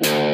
Yeah.